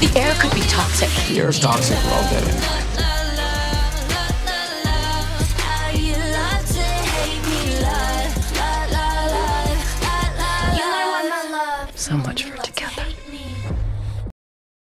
The air could be toxic. The air is toxic, we're all dead. So much for together.